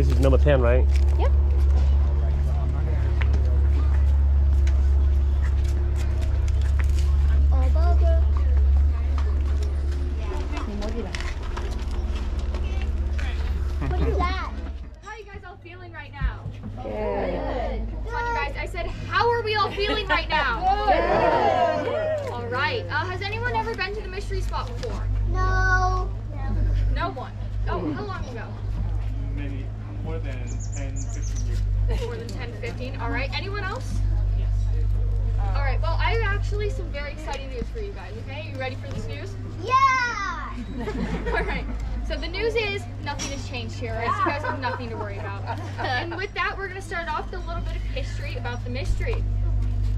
This is number 10, right? Yep. What is that? How are you guys all feeling right now? Good. Come on, you guys. I said, how are we all feeling right now? All right. Uh, has anyone ever been to the mystery spot before? No. No one. Oh, how long ago? maybe more than 10, 15 years. More than 10, 15. All right. Anyone else? All right. Well, I have actually some very exciting news for you guys. Okay, you ready for this news? Yeah. All right. So the news is nothing has changed here. Right? So you guys have nothing to worry about. And with that, we're going to start off with a history about the mystery.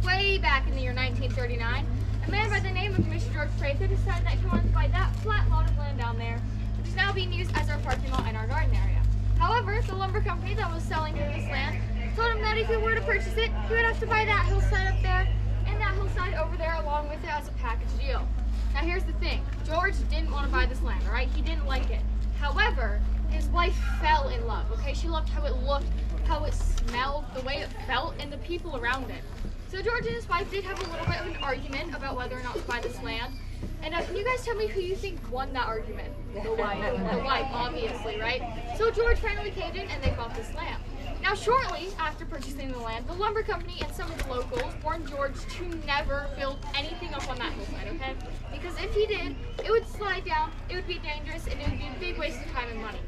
Way back in the year 1939, a man by the name of Mr. George Prather decided that he wanted to buy that flat lot of land down there, which is now being used as our parking lot and our garden area. However, the lumber company that was selling him this land told him that if he were to purchase it, he would have to buy that hillside up there and that hillside over there along with it as a package deal. Now here's the thing. George didn't want to buy this land, alright? He didn't like it. However, his wife fell in love, okay? She loved how it looked, how it smelled, the way it felt, and the people around it. So George and his wife did have a little bit of an argument about whether or not to buy this land. And uh, can you guys tell me who you think won that argument? The wife. the wife, obviously, right? So George finally caved in and they bought this land. Now, shortly after purchasing the land, the lumber company and some of the locals warned George to never build anything up on that hillside, okay? Because if he did, it would slide down, it would be dangerous, and it would be a big waste of time and money.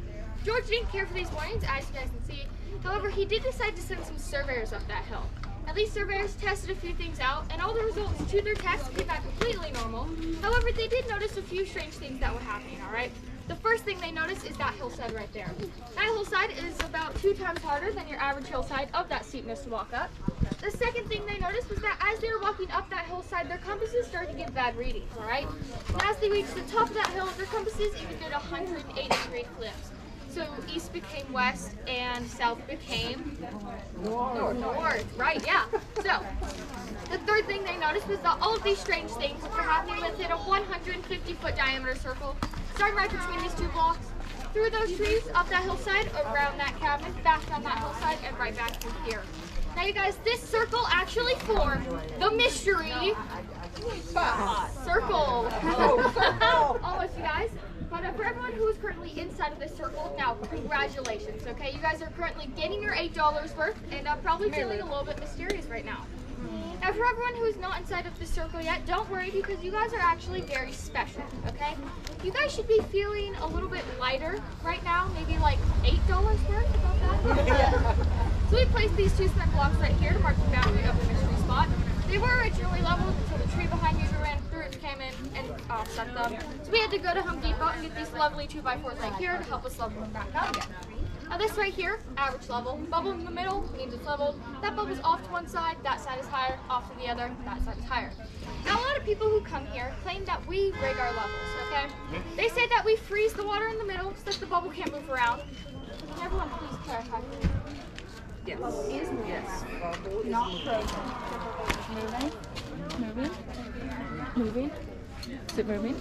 George didn't care for these warnings, as you guys can see. However, he did decide to send some surveyors up that hill. At least surveyors tested a few things out, and all the results to their tests came back completely normal. However, they did notice a few strange things that were happening, alright? The first thing they noticed is that hillside right there. That hillside is about two times harder than your average hillside of that steepness to walk up. The second thing they noticed was that as they were walking up that hillside, their compasses started to get bad readings, alright? As they reached the top of that hill, their compasses even did 180 degree flips. So east became west and south became north. North, right, yeah. So the third thing they noticed was that all of these strange things which were happening within a 150 foot diameter circle, starting right between these two blocks, through those trees, up that hillside, around that cabin, back down that hillside, and right back through here. Now you guys, this circle actually formed the mystery circle. Almost, you guys. But uh, for everyone who is currently inside of this circle, now congratulations. Okay, you guys are currently getting your eight dollars worth, and uh, probably feeling a little bit mysterious right now. Now, for everyone who is not inside of the circle yet, don't worry because you guys are actually very special. Okay, you guys should be feeling a little bit lighter right now, maybe like eight dollars worth. About that. So we placed these two cement blocks right here to mark the boundary of the mystery spot. They were originally leveled until the tree behind you came in and uh, offset them. So we had to go to Home Depot and get these lovely 2x4s right here to help us level them back out again. Now this right here, average level. Bubble in the middle means it's leveled. That bubble's off to one side, that side is higher, off to the other, that side is higher. Now a lot of people who come here claim that we rig our levels, okay? They say that we freeze the water in the middle so that the bubble can't move around. Can everyone please clarify? Yes. Yes. Not frozen. Moving. Moving. Is it moving?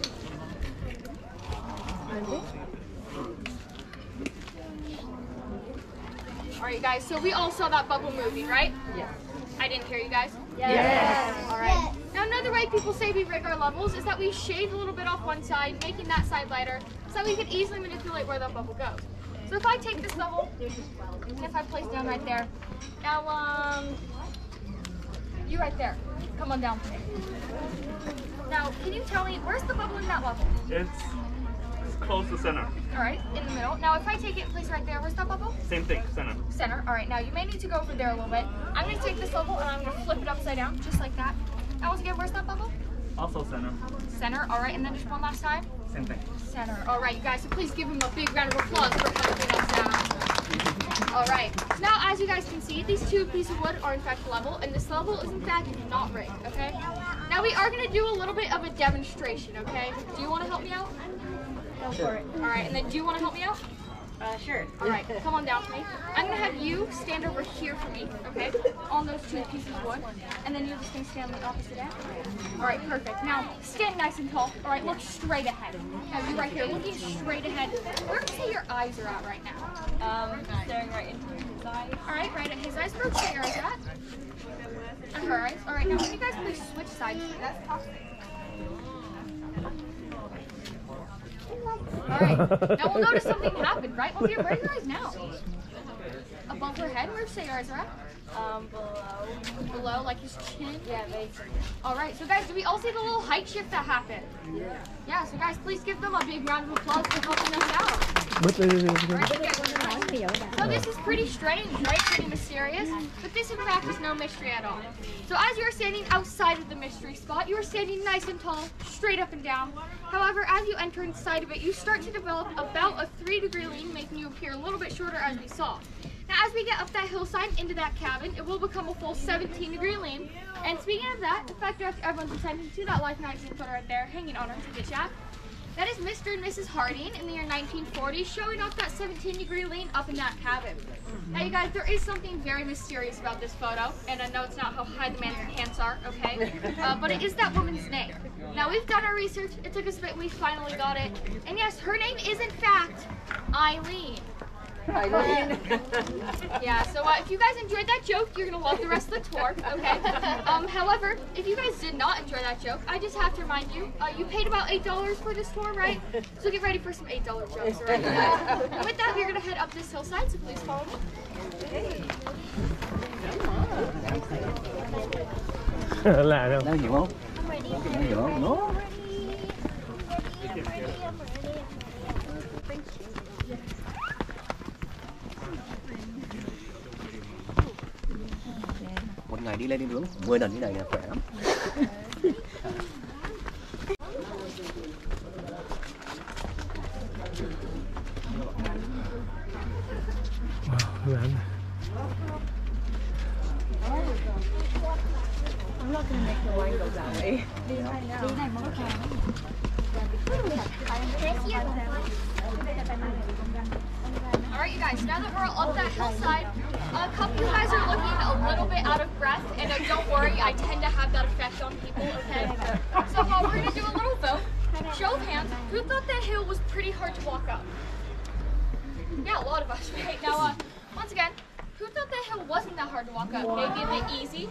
Moving. All right, guys. So we all saw that bubble moving, right? Yes. I didn't hear you guys. Yes. All right. Now another way people say we rig our levels is that we shave a little bit off one side, making that side lighter, so that we can easily manipulate where that bubble goes. So if I take this level, and if I place down right there, now um, you right there, come on down. Now, can you tell me where's the bubble in that level? It's, it's close to center. All right, in the middle. Now, if I take it and place it right there, where's that bubble? Same thing, center. center. All right, now you may need to go over there a little bit. I'm going to take this level and I'm going to flip it upside down, just like that. Now, once again, where's that bubble? Also center. Center. All right, and then just one last time. Same thing. Center. All right, you guys, so please give him a big round of applause for helping us out. All right, now as you guys can see, these two pieces of wood are in fact level, and this level is in fact not rigged, okay? Now we are going to do a little bit of a demonstration, okay? Do you want to help me out? Go for it. All right, and then do you want to help me out? Uh, sure. All right, come on down with me. I'm gonna have you stand over here for me, okay? On those two pieces of wood, and then you're just gonna stand on the opposite end. All right, perfect. Now stand nice and tall. All right, look straight ahead. Have you right here, looking straight ahead. Where would you say your eyes are at right now? Um, staring right into his eyes. All right, right at his eyes. Where would you say your eyes at? At her eyes. All right, now can you guys please switch sides? All right. Now we'll notice something happened, right? Well, here, where are your eyes now? Above her head. Where would say your are at? Um, below. Below, like his chin. Yeah, they. All right, so guys, do we all see the little height shift that happened? Yeah. Yeah, so guys, please give them a big round of applause for helping us out. Right, so this is pretty strange, right? Pretty mysterious, but this in fact is no mystery at all. So as you are standing outside of the mystery spot, you are standing nice and tall, straight up and down. However, as you enter inside of it, you start to develop about a three degree lean, making you appear a little bit shorter as we saw. Now, as we get up that hillside into that cabin, it will become a full 17 degree lean. And speaking of that, in fact, everyone's attention to that Life magazine photo right there, hanging on our ticket shack. That is Mr. and Mrs. Harding in the year 1940, showing off that 17 degree lean up in that cabin. Now, you guys, there is something very mysterious about this photo, and I know it's not how high the man's pants are, okay? Uh, but it is that woman's name. Now, we've done our research. It took us a bit. We finally got it. And yes, her name is in fact Eileen. Eileen. Yeah, so uh, if you guys enjoyed that joke, you're gonna love the rest of the tour, okay? Um, however, if you guys did not enjoy that joke, I just have to remind you, uh, you paid about eight dollars for this tour, right? So get ready for some eight dollar jokes, alright? and with that, we're gonna head up this hillside, so please follow me. lạ đâu Đang nhiều không? Đang nhiều không? Nó. Một ngày đi lên đi hướng 10 lần như này là khỏe lắm. A lot of us, right? Now, uh, once again, who thought that hill wasn't that hard to walk up? Maybe a bit easy?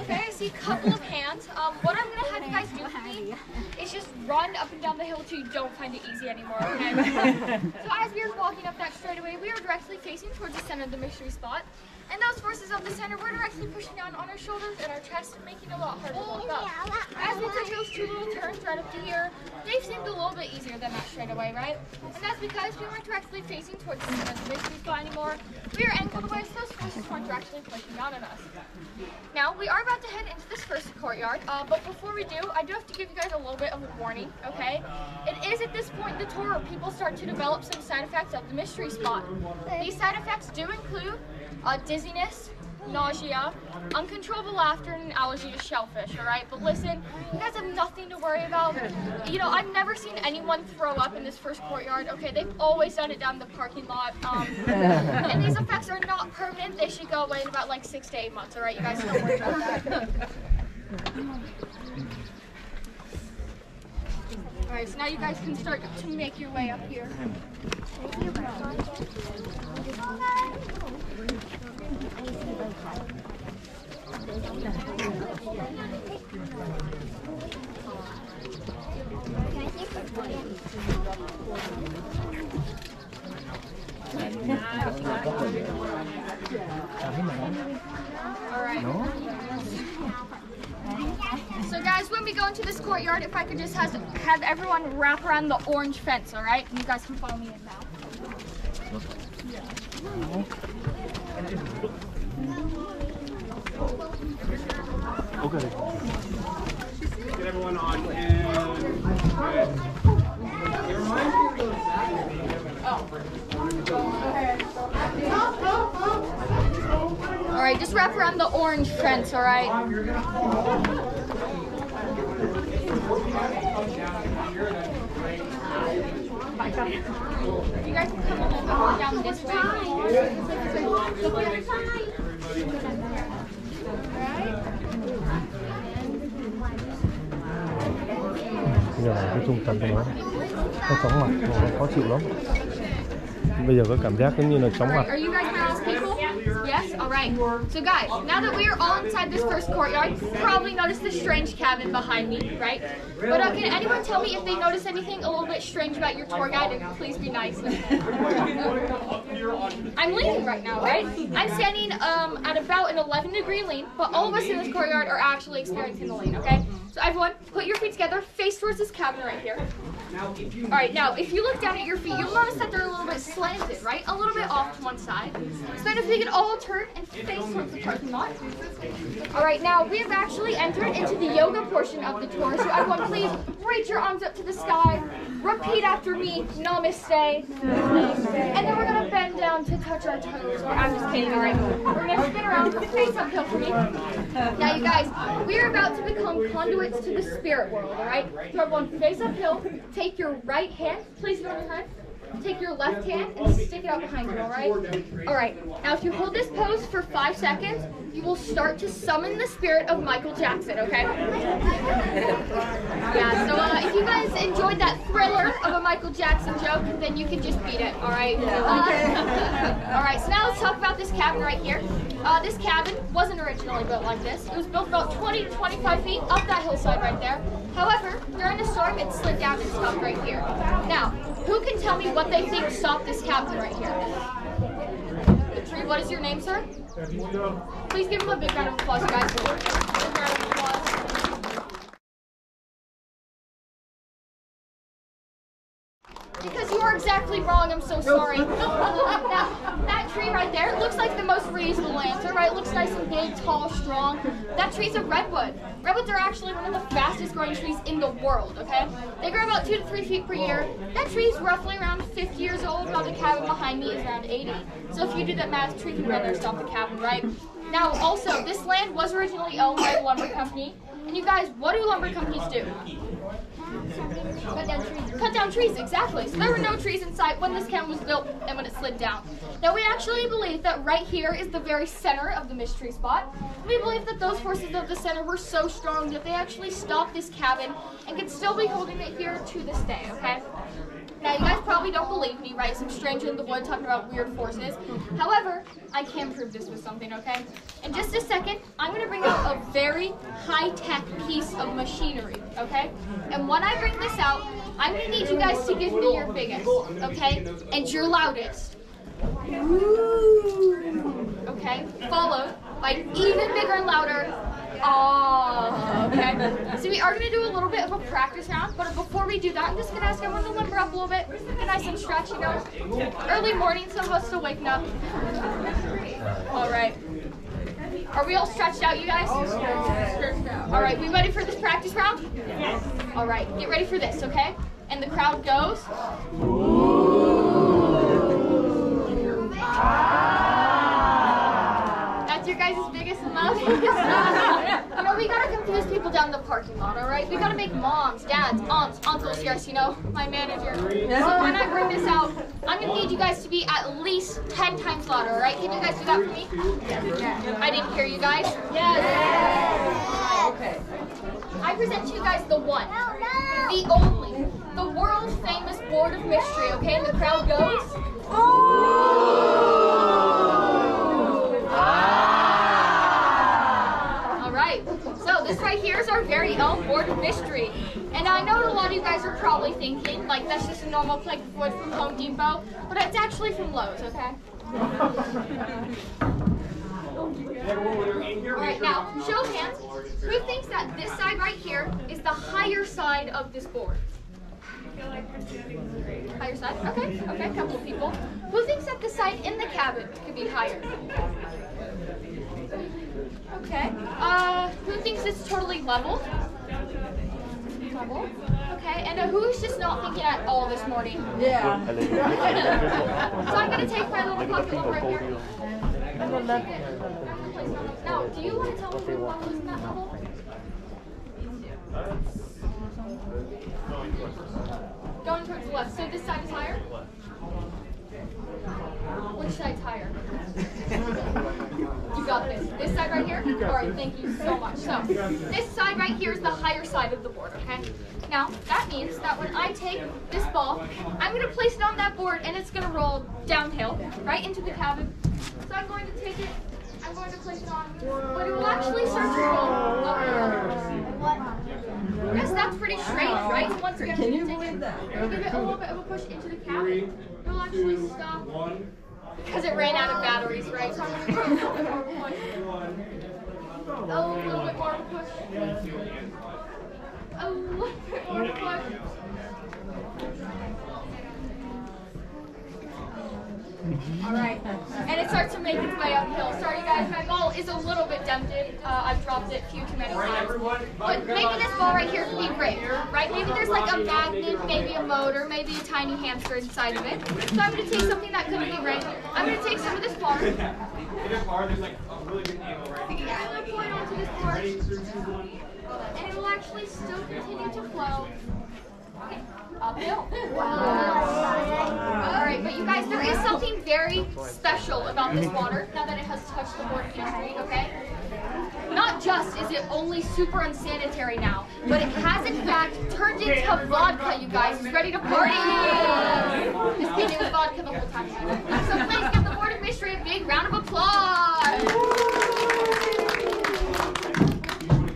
Okay, I see a couple of hands. Um, what I'm gonna have you guys do for me is just run up and down the hill till you don't find it easy anymore, okay? so as we are walking up that straightaway, we are directly facing towards the center of the mystery spot. And those forces of the center were directly pushing down on our shoulders and our chest, making it a lot harder to walk up. As we took those two little turns right up to here, they seemed a little bit easier than that straightaway, right? And that's because we weren't directly facing towards the center of the mystery spot anymore. We were angled away, so those forces weren't directly pushing down on us. Now, we are about to head into this first courtyard, uh, but before we do, I do have to give you guys a little bit of a warning, okay? It is at this point in the tour where people start to develop some side effects of the mystery spot. These side effects do include uh, dizziness, nausea, uncontrollable laughter, and an allergy to shellfish, alright? But listen, you guys have nothing to worry about. You know, I've never seen anyone throw up in this first courtyard, okay? They've always done it down in the parking lot. Um, and these effects are not permanent. They should go away in about like six to eight months, alright? You guys don't worry about that. Alright, so now you guys can start to make your way up here. So guys, when we go into this courtyard, if I could just have, have everyone wrap around the orange fence, alright? You guys can follow me in now. Okay. Get everyone on and good. It reminds me of those Oh. All right, just wrap around the orange fence, all right? You guys can come down this way. bây giờ cái trung tâm này nó. Chóng mặt, nó khó chịu lắm. Bây giờ có cảm giác giống như là chóng mặt. Alright. So guys, now that we are all inside this first courtyard, you probably noticed the strange cabin behind me, right? But uh, can anyone tell me if they noticed anything a little bit strange about your tour guide? And please be nice. I'm leaning right now, right? I'm standing um, at about an 11 degree lean, but all of us in this courtyard are actually experiencing the lean, okay? So everyone, put your feet together, face towards this cabin right here. All right, now if you look down at your feet, you'll notice that they're a little bit slanted, right? A little bit off to one side. So then if we could all turn and face towards the parking lot. All right, now we have actually entered into the yoga portion of the tour. So everyone, please reach your arms up to the sky. Repeat after me, namaste. And then we're gonna bend down to touch our toes. Or I'm just kidding, all right? We're gonna spin around, face uphill for me. Now you guys, we are about to become to the spirit world, all right? So everyone, face uphill. Take your right hand, please go ahead. Take your left hand and stick it out behind you, all right? All right. Now, if you hold this pose for five seconds, you will start to summon the spirit of Michael Jackson, okay? Yeah. So, uh, if you guys enjoyed that thriller of a Michael Jackson joke, then you can just beat it, all right? Uh, all right. So now let's talk about this cabin right here. Uh, this cabin wasn't originally built like this. It was built about 20 to 25 feet up that hillside right there. However, during a storm, it slid down and stopped right here. Now, who can tell me what they think stopped this captain right here? The tree. What is your name, sir? Please give him a big round of applause, guys. Because you are exactly wrong, I'm so sorry. tree right there it looks like the most reasonable answer, right? It looks nice and big, tall, strong. That tree's a redwood. Redwoods are actually one of the fastest growing trees in the world, okay? They grow about two to three feet per year. That tree's roughly around 50 years old, while the cabin behind me is around 80. So if you do that math, tree can run there stop the cabin, right? Now, also, this land was originally owned by a lumber company. And you guys, what do lumber companies do? Cut down trees. Cut down trees, exactly. So there were no trees in sight when this cabin was built and when it slid down. Now we actually believe that right here is the very center of the mystery spot. We believe that those forces of the center were so strong that they actually stopped this cabin and can still be holding it here to this day, okay? Now, you guys probably don't believe me, right? Some stranger in the wood talking about weird forces. However, I can prove this with something, okay? In just a second, I'm going to bring out a very high-tech piece of machinery, okay? And when I bring this out, I'm going to need you guys to give me your biggest, okay? And your loudest. Okay? Followed by even bigger and louder. Oh, okay. So we are going to do a little bit of a practice round, but before we do that, I'm just going to ask everyone to limber up a little bit, get nice and stretch, you know. Early morning, some of us still waking up. All right. Are we all stretched out, you guys? All right, we ready for this practice round? Yes. All right, get ready for this, okay? And the crowd goes. That's your guys' biggest know, we gotta confuse people down the parking lot, all right? We gotta make moms, dads, aunts, uncles, yes, you know, my manager. So when I bring this out, I'm gonna need you guys to be at least 10 times louder, all right? Can you guys do that for me? I didn't hear you guys. Yes. Okay. I present to you guys the one, the only, the world famous board of mystery, okay? And the crowd goes. All right. So this right here is our very own board of mystery. And I know a lot of you guys are probably thinking, like, that's just a normal plank of wood from Home Depot, but it's actually from Lowe's, okay? Alright, now, show of hands. Who thinks that this side right here is the higher side of this board? Higher side? Okay, okay, a couple of people. Who thinks that the side in the cabin could be higher? Okay. Uh, who thinks it's totally level? Level. Okay, and uh, who's just not thinking at all this morning? Yeah. so I'm gonna take my little puppy over right here. Now, do you want to tell me who level is in that level? Going towards the left. So this side is higher? Which side's higher? side right here? Alright, thank you so much. So, this side right here is the higher side of the board, okay? Now, that means that when I take this ball, I'm going to place it on that board and it's going to roll downhill, right into the cabin. So I'm going to take it, I'm going to place it on, but it will actually start to roll uphill. Yes, that's pretty strange, right? Once again, Can you believe that? Give it a little bit of a push into the cabin. It will actually stop. Because it ran out of batteries, right? So I'm going to give it a little bit more push. Oh, a little bit more push. A little bit more push. All right, and it starts to make its way uphill. Sorry, guys, my ball is a little bit dented. Uh, I've dropped it a few too many times. But maybe this ball right here could be great, right? Maybe there's like a magnet, maybe a motor, maybe a tiny hamster inside of it. So I'm going to take something that could be great. I'm going to take some of this bar. In a car, there's like a really good angle right here. I'm going to pour it onto this bar. And it will actually still continue to flow. Okay, uphill. Alright, but you guys, there is something very special about this water now that it has touched the board chemistry, okay? Not just is it only super unsanitary now, but it has in fact turned into vodka, you guys. It's ready to party! Just kidding, it was vodka the whole time. So please give the Board of Mystery a big round of applause!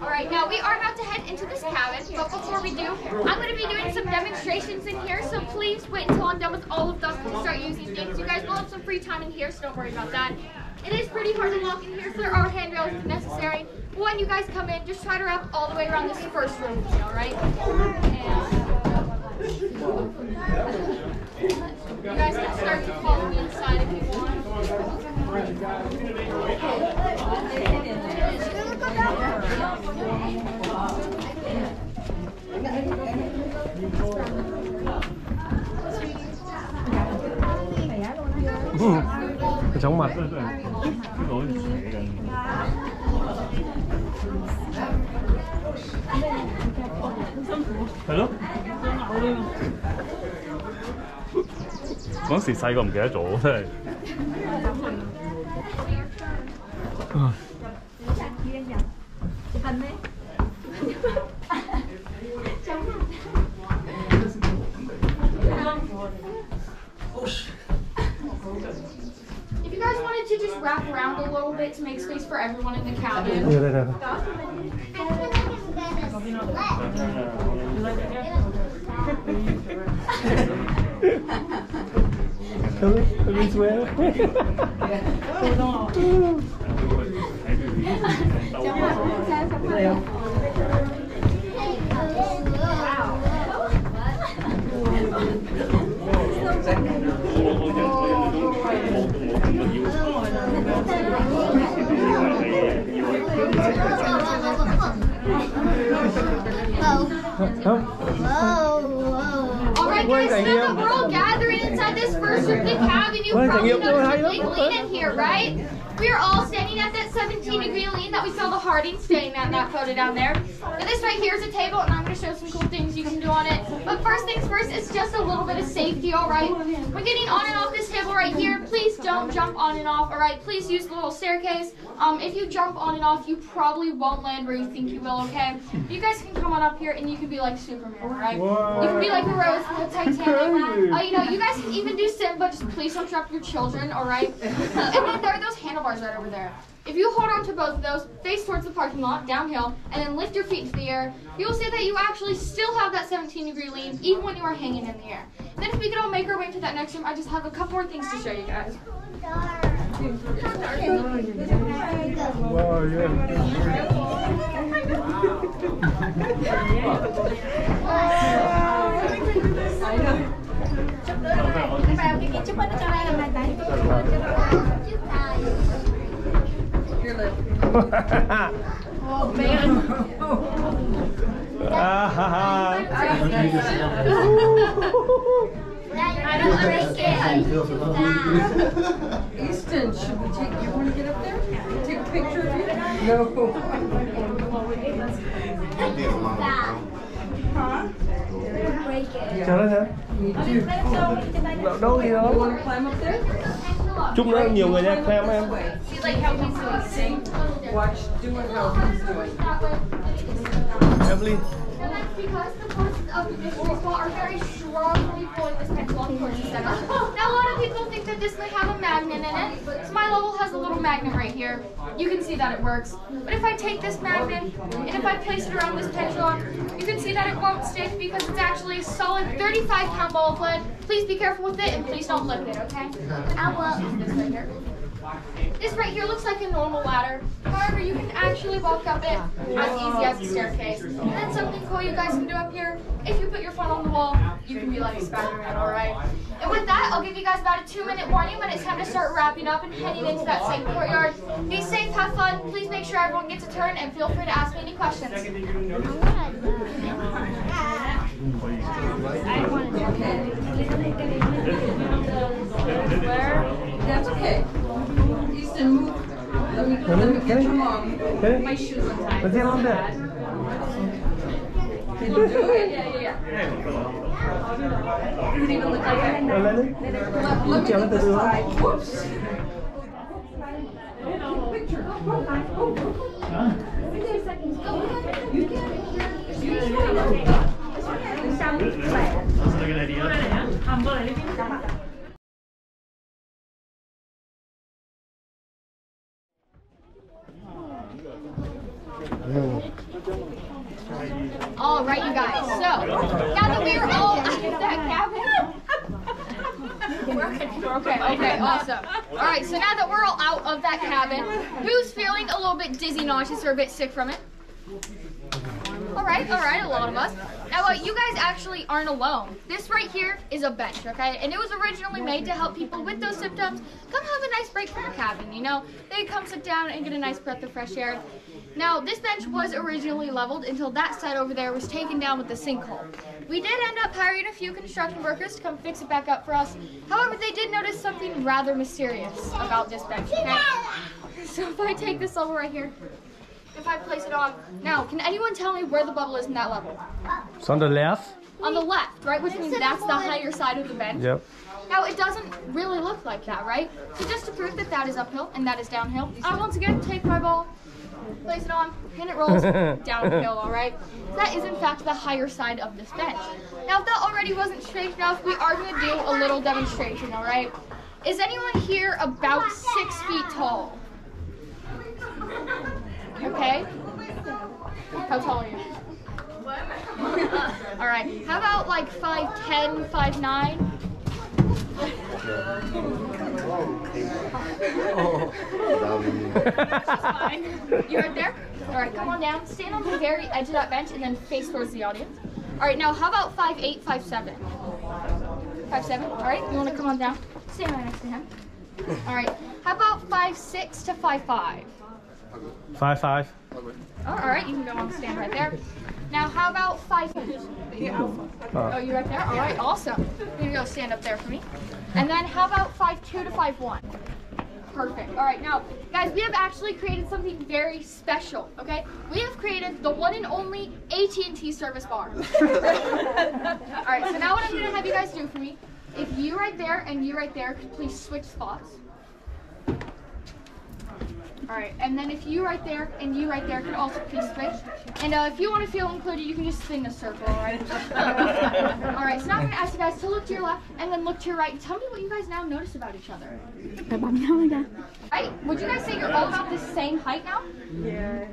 Alright, now we are about to head into this cabin, but before we do, I'm going to be doing some demonstrations in here, so please wait until I'm done with all of them to start using things. You guys will have some free time in here, so don't worry about that. It is pretty hard to walk in here, so there are handrails if necessary. But when you guys come in, just try to wrap all the way around this first room alright? If you guys wanted to just wrap around a little bit to make space for everyone in the cabin. ได้ Can we, can we swear? All right, guys, we're all gathering this first room of the cabin. You Quên probably thôi, a big lean in here, right? We are all standing at that 17 degree lean that we saw the Harding standing at in that photo down there. Now this right here is a table, and I'm going to show some cool things you can do on it. But first things first, it's just a little bit of safety, all right? We're getting on and off this table right here, please don't jump on and off, all right? Please use the little staircase. Um, if you jump on and off, you probably won't land where you think you will, okay? You guys can come on up here, and you can be like Superman, all right? You can be like the Rose from the Titanic. Uh, you know, you guys can even do sit, but just please don't drop your children, all right? and then there are those handlebars right over there. If you hold on to both of those, face towards the parking lot, downhill, and then lift your feet to the air, you'll see that you actually still have that 17 degree lean, even when you are hanging in the air. Then if we could all make our way to that next room, I just have a couple more things to show you guys. Wow, yeah. Oh man. I don't understand. Easton, should we take, you want to get up there? Take a picture of you? No. It. chờ đó chờ đâu gì đó? Chúc nữa nhiều người nha clam em. Evelyn. That's because the parts of the mystery spot are very strongly pulling this pencil on towards the center. Now a lot of people think that this might have a magnet in it. So my level has a little magnet right here. You can see that it works. But if I take this magnet and if I place it around this pendulum, you can see that it won't stick because it's actually a solid 35 pound ball of lead. Please be careful with it and please don't lift it, okay? I will. This right here. This right here looks like a normal ladder. However, you can actually walk up it as easy as a staircase. And then something cool you guys can do up here, if you put your phone on the wall, you can be like Spider-Man, alright? And with that, I'll give you guys about a two minute warning when it's time to start wrapping up and heading into that same courtyard. Be safe, have fun, please make sure everyone gets a turn, and feel free to ask me any questions. I want to That's okay. Easton, move. Let me, let me mom. Thế My shoes untied. Mà xem không được Can you do it? Yeah, yeah, yeah. Ờ, lên đi Let, let me Chèo get lên từ this side. Whoops. Picture. Go, go, go, go. That's a good idea. All right, you guys. So now that we are all out of that cabin. Okay, okay, awesome. All right, so now that we're all out of that cabin, who's feeling a little bit dizzy, nauseous, or a bit sick from it? All right, all right, a lot of us. Now, uh, you guys actually aren't alone. This right here is a bench, okay? And it was originally made to help people with those symptoms come have a nice break from the cabin, you know? They come sit down and get a nice breath of fresh air. Now, this bench was originally leveled until that side over there was taken down with the sinkhole. We did end up hiring a few construction workers to come fix it back up for us. However, they did notice something rather mysterious about this bench? So if I take this level right here, if I place it on, now, can anyone tell me where the bubble is in that level? It's on the left On the left, right? Which means that's the higher side of the bench. Yep Now, it doesn't really look like that, right? So just to prove that that is uphill and that is downhill, I once again take my ball, place it on, and it rolls downhill, all right? That is, in fact, the higher side of this bench. Now, if that already wasn't strange enough, we are going to do a little demonstration, all right? Is anyone here about six feet tall? Okay. How tall are you? All right. How about like 5'10", 5'9"? You right there? All right, come on down. Stand on the very edge of that bench and then face towards the audience. All right, now how about 5'8", 5'7"? 5'7", all right. You want to come on down? Stand right next to him. All right. How about 5'6", to 5'5"? Five five Oh, all right, you can go on stand right there. Now, how about five? Oh, you right there? All right, awesome. You can go stand up there for me. And then how about five two to five one? Perfect. All right, now, guys, we have actually created something very special. Okay, we have created the one and only AT&T service bar. all right, so now what I'm gonna have you guys do for me, if you right there and you right there could please switch spots. All right, and then if you right there and you right there can also please switch. And uh, if you want to feel included, you can just spin the circle, all right? all right, so now I'm going to ask you guys to look to your left and then look to your right and tell me what you guys now notice about each other. Right, would you guys say you're all about the same height now? Yeah.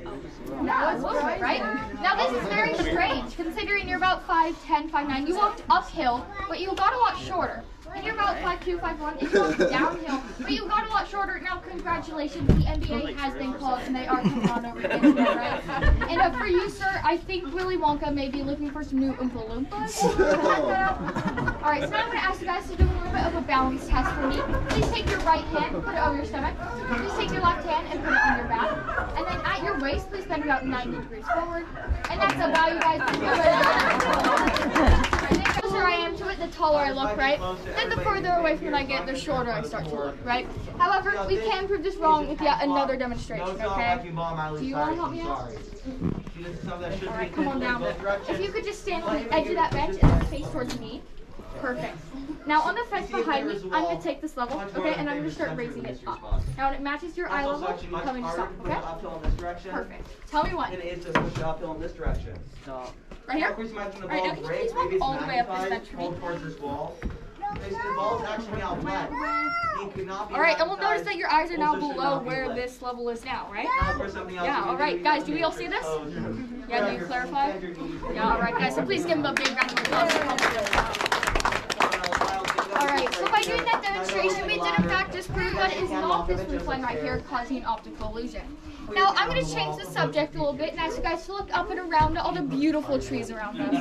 No, it's a little bit, right? Now this is very strange, considering you're about 5'10", 5'9". You walked uphill, but you got a lot shorter. And you're about 5'2", 5'1", and you walked downhill, but you got a lot shorter. Now, congratulations, the NBA has been called, and they are coming on over to the right? And uh, for you, sir, I think Willy Wonka may be looking for some new Oompa Loompas. All right, so now I'm going to ask you guys to do a little bit of a balance test for me. Please take your right hand, put it over your stomach. Please take your left hand and put it on your back. And then at your waist, please bend about 90 degrees forward. And that's about you guys. The closer I am to it, the taller I look, right? Then the further away from it I get, the shorter I start to look, right? However, we can prove this wrong with yet another demonstration, okay? Do you want to help me out? Alright, come on down. If you could just stand on the edge of that bench and face towards me. Perfect. Now on the fence behind me, I'm gonna take this level, okay, and I'm gonna start raising it up. Now when it matches your eye level, actually much coming to stop, okay? it uphill in this direction. Perfect. Tell me when. Than it is to push it uphill in this direction. So, Right here? Increase the the All right, now can you please walk all the way up this magnified, bench for me? towards this wall. Okay, so the ball's actually out flat. It could not be All right, and we'll notice that your eyes are now below where lit. this level is now, right? Now for something else Yeah, all right, guys, do we all see this? Oh, sure. Yeah, do you clarify? Yeah, all right, guys, so please give him a big round of applause. Alright, so by doing that demonstration, we did in fact disprove that it is not this roof line right here causing an optical illusion. Now, I'm going to change the subject a little bit and ask you guys to look up and around at all the beautiful trees around us.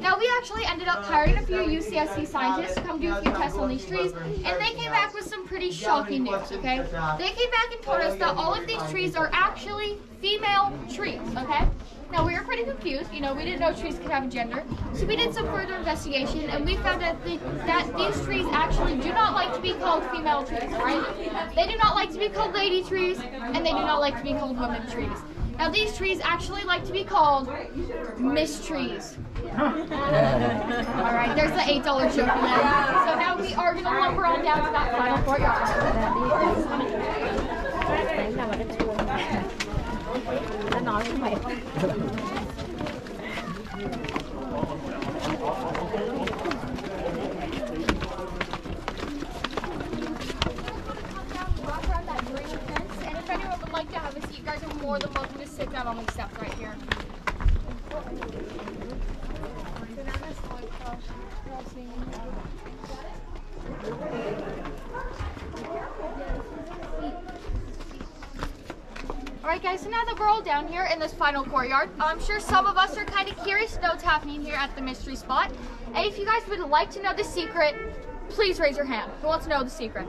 Now, we actually ended up hiring a few UCSC scientists to come do a few tests on these trees, and they came back with some pretty shocking news, okay? They came back and told us that all of these trees are actually female trees, okay? Now, we were pretty confused. You know, we didn't know trees could have a gender. So we did some further investigation, and we found out the, that these trees actually do not like to be called female trees, right? They do not like to be called lady trees, and they do not like to be called women trees. Now, these trees actually like to be called Miss Trees. All right, there's the $8 joke again. So now we are going to lumber on down to that final courtyard. Seat, you guys are more than welcome to sit down on these steps right here. Alright guys, so now that we're all down here in this final courtyard, I'm sure some of us are kind of curious to know what's happening here at the mystery spot. And if you guys would like to know the secret, please raise your hand. Who wants to know the secret?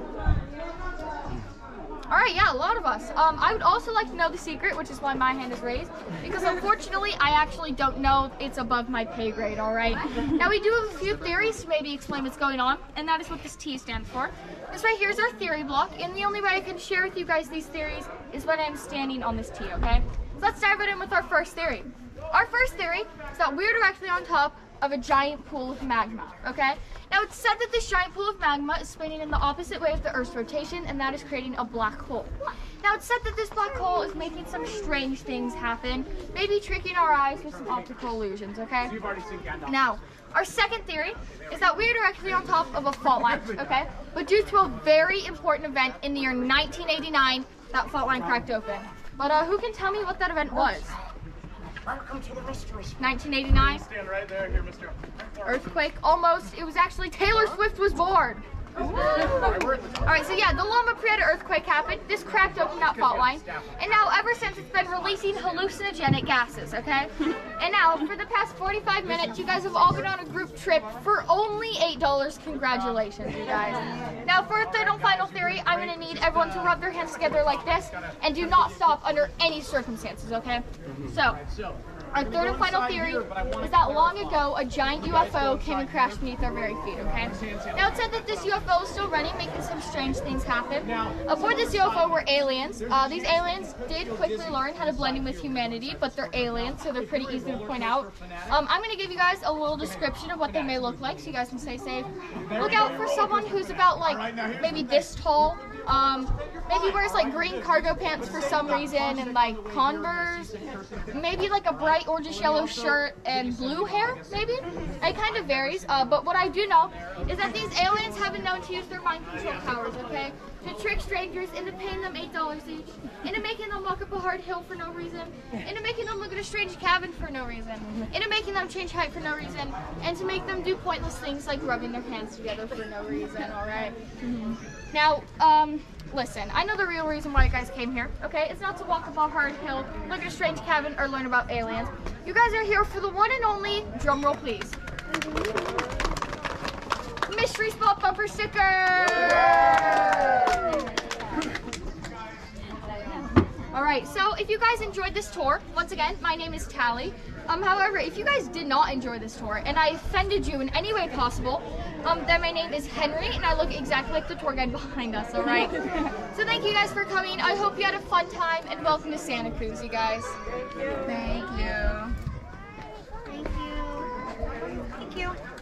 All right, yeah, a lot of us. Um, I would also like to know the secret, which is why my hand is raised, because unfortunately, I actually don't know. It's above my pay grade. All right. Now we do have a few theories to maybe explain what's going on, and that is what this T stands for. This right here is our theory block, and the only way I can share with you guys these theories is when I'm standing on this T. Okay. So let's dive right in with our first theory. Our first theory is that we're directly on top of a giant pool of magma. Okay. Now it's said that this giant pool of magma is spinning in the opposite way of the Earth's rotation, and that is creating a black hole. Now it's said that this black hole is making some strange things happen, maybe tricking our eyes with some optical illusions, okay? Now, our second theory is that we're directly on top of a fault line, okay? But due to a very important event in the year 1989, that fault line cracked open. But uh, who can tell me what that event was? Welcome to the mystery. 1989? Stand right there, here, Mr. Earthquake? Almost. It was actually Taylor Swift was born. All right, so yeah, the Loma Prieta earthquake happened. This cracked open that fault line, and now ever since it's been releasing hallucinogenic gases. Okay, and now for the past 45 minutes, you guys have all been on a group trip for only eight dollars. Congratulations, you guys. Now for a third and final theory, I'm gonna need everyone to rub their hands together like this and do not stop under any circumstances. Okay, so. Our third and final theory is that long ago a giant UFO came and crashed beneath our very feet, okay? Now it said that this UFO is still running, making some strange things happen. Aboard this UFO were aliens. Uh, these aliens did quickly learn how to blend in with humanity, but they're aliens, so they're pretty easy to point out. Um, I'm going to give you guys a little description of what they may look like so you guys can stay safe. Look out for someone who's about like maybe this tall. Um, maybe wears like green cargo pants for some reason and like Converse. Maybe like a bright orange yellow shirt and blue hair, maybe? It kind of varies. Uh, but what I do know is that these aliens have been known to use their mind control powers, okay? To trick strangers into paying them $8 each, into making them walk up a hard hill for no reason, into making them look at a strange cabin for no reason, into making them change height for no reason, and to make them do pointless things like rubbing their hands together for no reason, alright? Now, um, listen, I know the real reason why you guys came here, okay? It's not to walk up a hard hill, look at a strange cabin, or learn about aliens. You guys are here for the one and only, drum roll please, mystery spot bumper sticker! Alright, so if you guys enjoyed this tour, once again, my name is Tally. Um, however, if you guys did not enjoy this tour and I offended you in any way possible, um, then my name is Henry and I look exactly like the tour guide behind us, alright? so thank you guys for coming. I hope you had a fun time and welcome to Santa Cruz, you guys. Thank you. Thank you. Thank you. Thank you.